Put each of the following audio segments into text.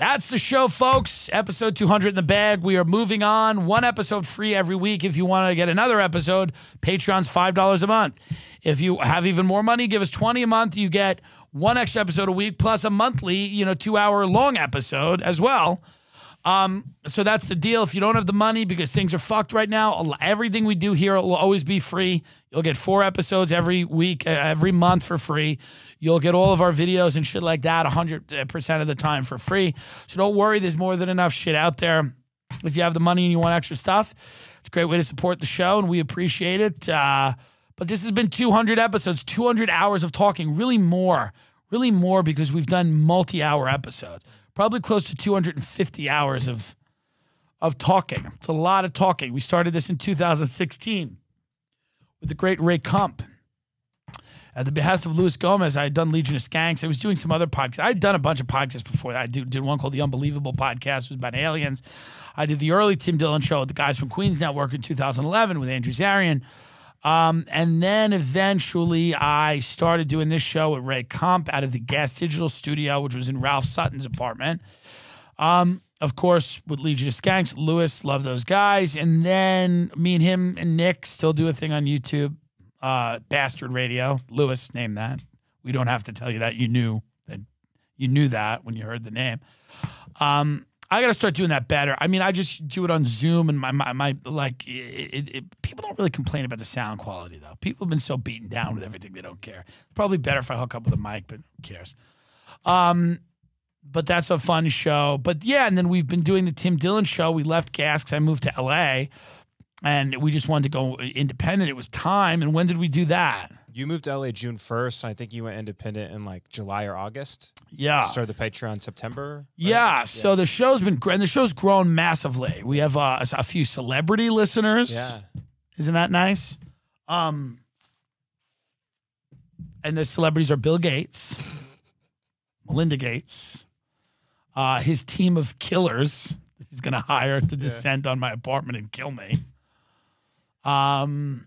That's the show, folks. Episode 200 in the bag. We are moving on. One episode free every week. If you want to get another episode, Patreon's $5 a month. If you have even more money, give us 20 a month. You get one extra episode a week plus a monthly, you know, two hour long episode as well. Um, so that's the deal. If you don't have the money because things are fucked right now, everything we do here will always be free. You'll get four episodes every week, uh, every month for free. You'll get all of our videos and shit like that 100% of the time for free. So don't worry, there's more than enough shit out there. If you have the money and you want extra stuff, it's a great way to support the show, and we appreciate it. Uh, but this has been 200 episodes, 200 hours of talking, really more, really more because we've done multi hour episodes probably close to 250 hours of of talking. It's a lot of talking. We started this in 2016 with the great Ray Kump. At the behest of Luis Gomez, I had done Legion of Skanks. I was doing some other podcasts. I had done a bunch of podcasts before. I did, did one called The Unbelievable Podcast, it was about aliens. I did the early Tim Dillon show with the guys from Queens Network in 2011 with Andrew Zarian. Um, and then eventually I started doing this show with Ray Kump out of the Gas Digital Studio, which was in Ralph Sutton's apartment. Um, of course, with Legion of Skanks, Lewis, love those guys. And then me and him and Nick still do a thing on YouTube, uh, Bastard Radio. Lewis named that. We don't have to tell you that. You knew that. You knew that when you heard the name. Um, I got to start doing that better. I mean, I just do it on Zoom and my my, my like it, it, it, people don't really complain about the sound quality though. People have been so beaten down with everything they don't care. Probably better if I hook up with a mic, but who cares? Um, but that's a fun show. But yeah, and then we've been doing the Tim Dillon show. We left Gas because I moved to LA, and we just wanted to go independent. It was time. And when did we do that? You moved to LA June 1st. I think you went independent in like July or August. Yeah. Started the Patreon September. Right? Yeah. yeah. So the show's been great. And the show's grown massively. We have uh, a few celebrity listeners. Yeah. Isn't that nice? Um, and the celebrities are Bill Gates, Melinda Gates, uh, his team of killers he's going to hire to descend yeah. on my apartment and kill me. Um,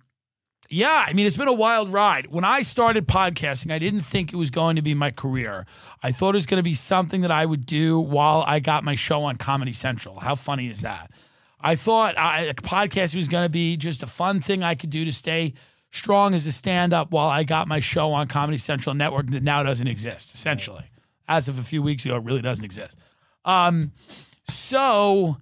yeah, I mean, it's been a wild ride. When I started podcasting, I didn't think it was going to be my career. I thought it was going to be something that I would do while I got my show on Comedy Central. How funny is that? I thought I, podcast was going to be just a fun thing I could do to stay strong as a stand up while I got my show on Comedy Central Network that now doesn't exist, essentially. As of a few weeks ago, it really doesn't exist. Um, so,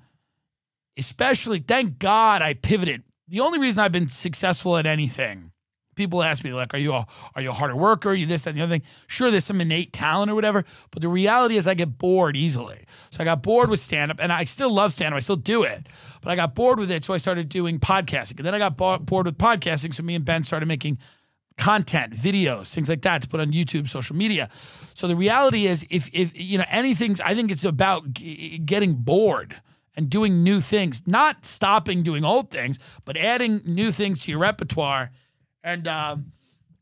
especially, thank God I pivoted the only reason I've been successful at anything, people ask me like, "Are you a are you a harder worker? Are you this and the other thing?" Sure, there's some innate talent or whatever, but the reality is I get bored easily. So I got bored with stand up, and I still love stand up. I still do it, but I got bored with it, so I started doing podcasting, and then I got bored with podcasting. So me and Ben started making content, videos, things like that to put on YouTube, social media. So the reality is, if if you know anything's, I think it's about getting bored and doing new things, not stopping doing old things, but adding new things to your repertoire. And uh,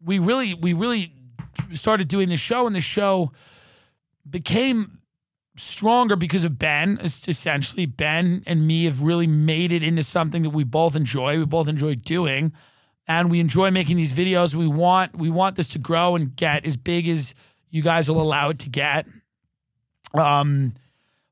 we really, we really started doing the show, and the show became stronger because of Ben. Essentially, Ben and me have really made it into something that we both enjoy. We both enjoy doing, and we enjoy making these videos. We want we want this to grow and get as big as you guys will allow it to get. Um,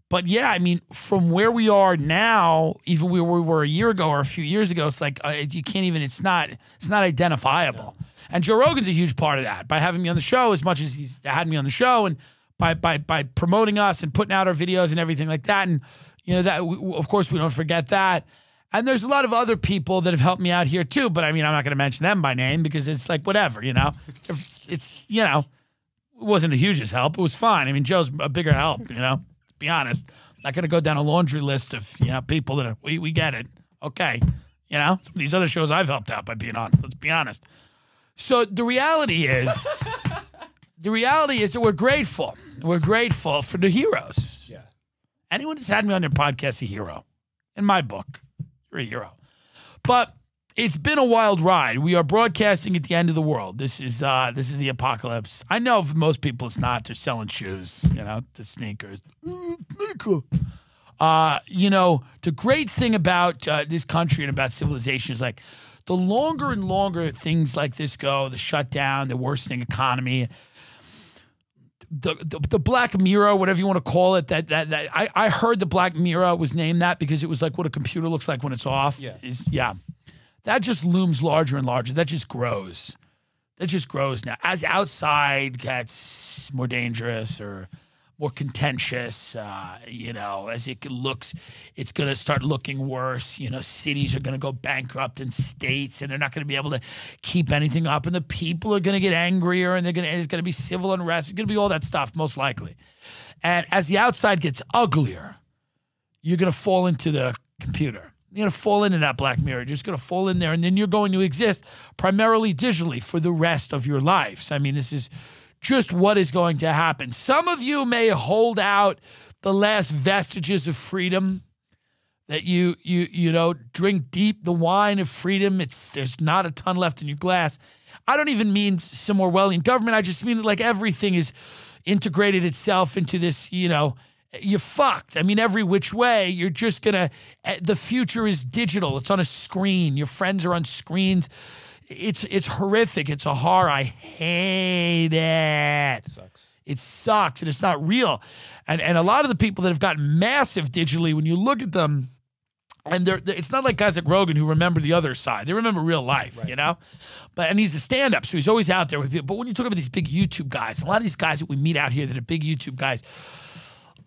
but yeah, I mean, from where we are now, even where we were a year ago or a few years ago, it's like uh, you can't even. It's not. It's not identifiable. Yeah. And Joe Rogan's a huge part of that by having me on the show as much as he's had me on the show, and by by by promoting us and putting out our videos and everything like that. And you know that we, of course we don't forget that. And there's a lot of other people that have helped me out here too. But I mean, I'm not going to mention them by name because it's like whatever, you know. It's you know, it wasn't the hugest help. It was fine. I mean, Joe's a bigger help, you know be honest. I'm not going to go down a laundry list of you know people that are, we we get it. Okay, you know some of these other shows I've helped out by being on. Let's be honest. So the reality is, the reality is that we're grateful. We're grateful for the heroes. Yeah. Anyone that's had me on their podcast, a hero. In my book, you're a hero. But it's been a wild ride. We are broadcasting at the end of the world. This is uh, this is the apocalypse. I know for most people it's not. They're selling shoes, you know, the sneakers. Sneaker. Uh, you know, the great thing about uh, this country and about civilization is like the longer and longer things like this go, the shutdown, the worsening economy, the, the the Black Mirror, whatever you want to call it, that that that I, I heard the Black Mirror was named that because it was like what a computer looks like when it's off. Yeah. Is yeah. That just looms larger and larger. That just grows. That just grows now. As outside gets more dangerous or more contentious, uh, you know, as it looks, it's going to start looking worse. You know, cities are going to go bankrupt in states and they're not going to be able to keep anything up. And the people are going to get angrier and they're going to, there's going to be civil unrest. It's going to be all that stuff, most likely. And as the outside gets uglier, you're going to fall into the computer. You're going to fall into that black mirror. You're just going to fall in there. And then you're going to exist primarily digitally for the rest of your lives. I mean, this is just what is going to happen. Some of you may hold out the last vestiges of freedom that you you you know drink deep the wine of freedom it's there's not a ton left in your glass i don't even mean some orwellian government i just mean that like everything is integrated itself into this you know you're fucked i mean every which way you're just gonna eh, the future is digital it's on a screen your friends are on screens it's it's horrific it's a horror i hate it Sucks. it sucks and it's not real. And and a lot of the people that have gotten massive digitally, when you look at them, and they're, it's not like guys like Rogan who remember the other side. They remember real life, you know? But and he's a stand-up, so he's always out there with people. But when you talk about these big YouTube guys, a lot of these guys that we meet out here that are big YouTube guys,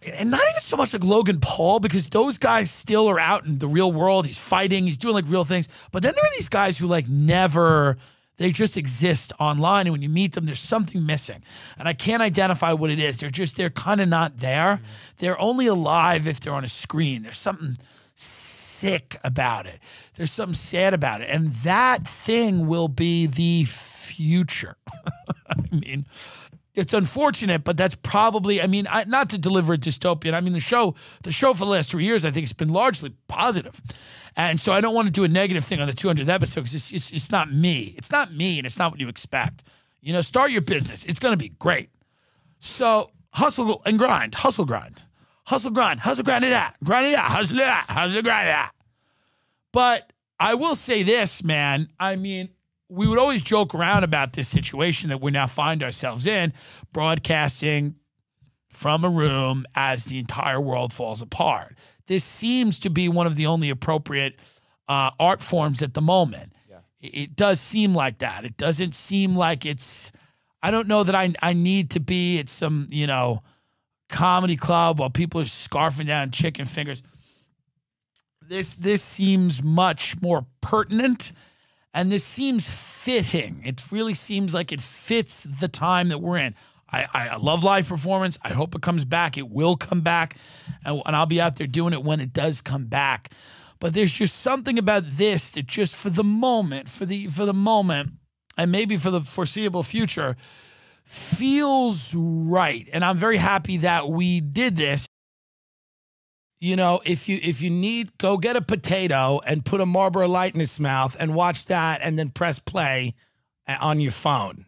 and not even so much like Logan Paul, because those guys still are out in the real world. He's fighting, he's doing like real things. But then there are these guys who like never, they just exist online. And when you meet them, there's something missing. And I can't identify what it is. They're just, they're kind of not there. They're only alive if they're on a screen. There's something sick about it. There's something sad about it. And that thing will be the future. I mean, it's unfortunate, but that's probably. I mean, I, not to deliver a dystopian. I mean, the show, the show for the last three years, I think, has been largely positive, and so I don't want to do a negative thing on the 200th episode because it's, it's it's not me. It's not me, and it's not what you expect. You know, start your business. It's going to be great. So hustle and grind, hustle grind, hustle grind, hustle grind it out, grind it out, hustle it out, hustle grind it out. But I will say this, man. I mean, we would always joke around about this situation that we now find ourselves in, broadcasting from a room as the entire world falls apart. This seems to be one of the only appropriate uh, art forms at the moment. It it does seem like that. It doesn't seem like it's. I don't know that I I need to be at some you know comedy club while people are scarfing down chicken fingers. This this seems much more pertinent and this seems fitting. It really seems like it fits the time that we're in. I, I, love live performance. I hope it comes back. It will come back, and, and I'll be out there doing it when it does come back. But there's just something about this that just for the moment, for the for the moment, and maybe for the foreseeable future, feels right. And I'm very happy that we did this you know, if you if you need, go get a potato and put a Marlboro Light in its mouth and watch that, and then press play uh, on your phone.